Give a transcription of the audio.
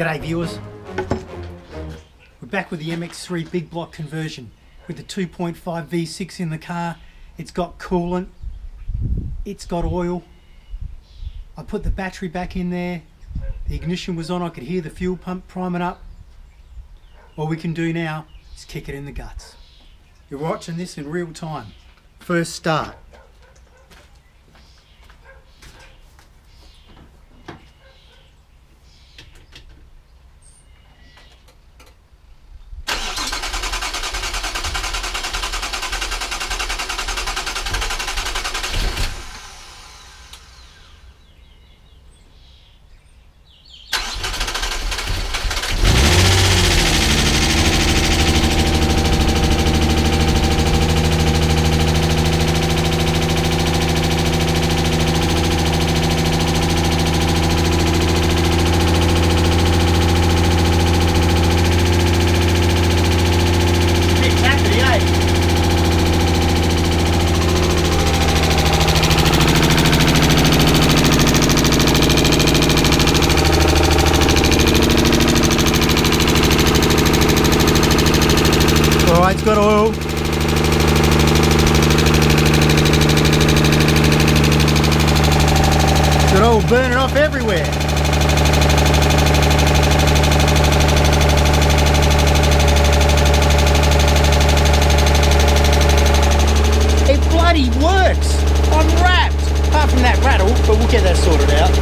G'day viewers. We're back with the MX3 big block conversion with the 2.5 V6 in the car. It's got coolant, it's got oil. I put the battery back in there. The ignition was on, I could hear the fuel pump priming up. All we can do now is kick it in the guts. You're watching this in real time. First start. Mine's got oil. Good old burning off everywhere. It bloody works. I'm wrapped. Apart from that rattle, but we'll get that sorted out.